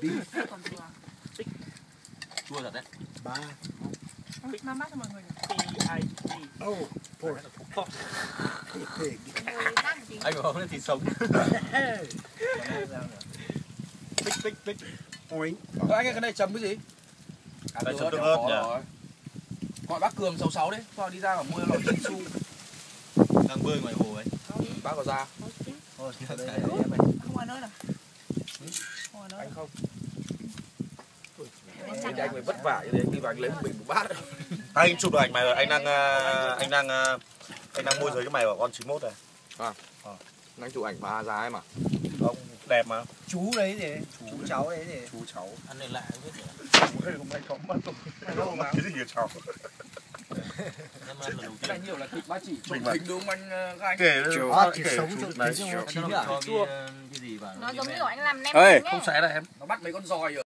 beef còn chua thật đấy ba mang mắt cho mọi người oh pork pig người khác một tí anh có không thịt sống hey bích bích bích oink anh ơi cái này chấm cái gì? À, chấm được tương rồi, ớt nhỉ? Gọi bác Cường 66 đấy, cho đi ra mà mua lọ chín su. đang bơi ngoài hồ ấy Bác có ra. thôi Đây, đây, nào nói nào không ai nói Anh không. Anh thì anh phải vất vả như thế, anh đi vào anh lấy một bình một bát. anh chụp được ảnh mày rồi anh đang ờ, anh đang ờ, anh đang môi giới cái mày bảo con 91 này Anh chụp ảnh bà già em à? ông đẹp mà chú đấy gì chú cháu đấy gì Chú cháu. anh này lạ không biết gì Hôm nay có mất không? cái gì cháu em ăn lần đầu Cái này nhiều là thịt ba chỉ. Mình mà- hình đúng không anh anh? kể à thịt sống thịt cho chín nó à cho cái, cái gì vào nó giống như anh làm nem ấy. không xé đây em. Nó bắt mấy con giòi ở